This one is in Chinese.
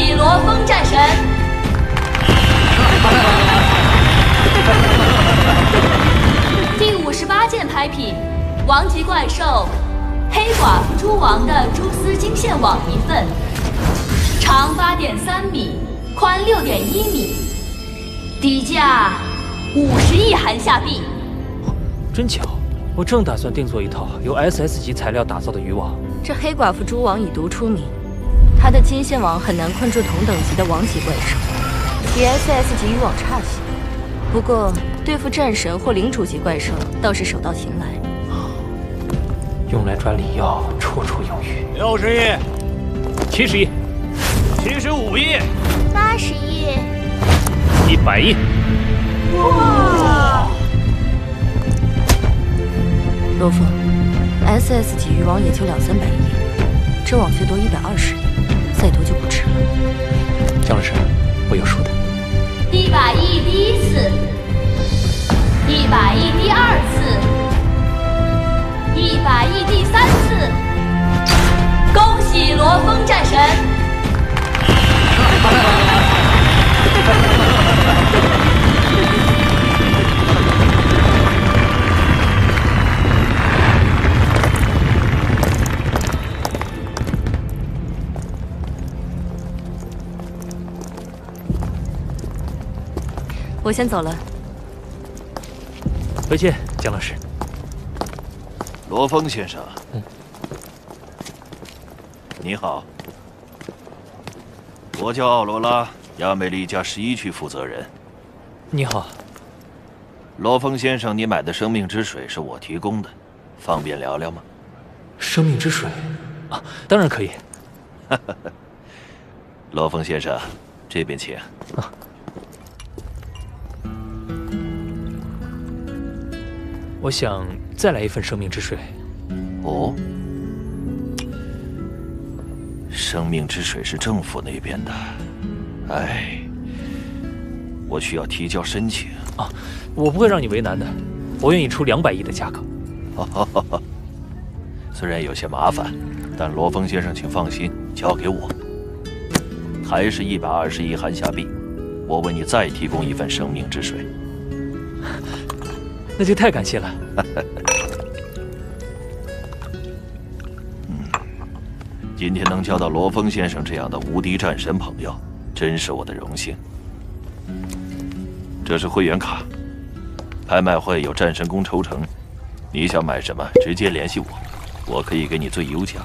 喜罗峰战神！第五十八件拍品，王级怪兽黑寡妇蛛王的蛛丝金线网一份，长八点三米，宽六点一米，底价五十亿韩夏币。真巧，我正打算定做一套由 SS 级材料打造的渔网。这黑寡妇蛛网以毒出名，它的金线网很难困住同等级的王级怪兽，比 SS 级渔网差些。不过对付战神或领主级怪兽倒是手到擒来。用来抓礼药，绰绰有余。六十亿，七十亿，七十五亿，八十亿，一百亿。哇！罗峰，SS 级渔网也就两三百亿，这网最多一百二十亿，百亿第二次，一百亿第三次，恭喜罗峰战神！我先走了，回见，姜老师。罗峰先生，嗯，你好，我叫奥罗拉，亚美利加十一区负责人。你好，罗峰先生，你买的生命之水是我提供的，方便聊聊吗？生命之水啊，当然可以。罗峰先生，这边请。啊我想再来一份生命之水。哦，生命之水是政府那边的，哎，我需要提交申请啊。我不会让你为难的，我愿意出两百亿的价格。虽然有些麻烦，但罗峰先生请放心，交给我，还是一百二十亿韩夏币。我为你再提供一份生命之水。那就太感谢了。今天能交到罗峰先生这样的无敌战神朋友，真是我的荣幸。这是会员卡，拍卖会有战神宫抽成，你想买什么直接联系我，我可以给你最优价。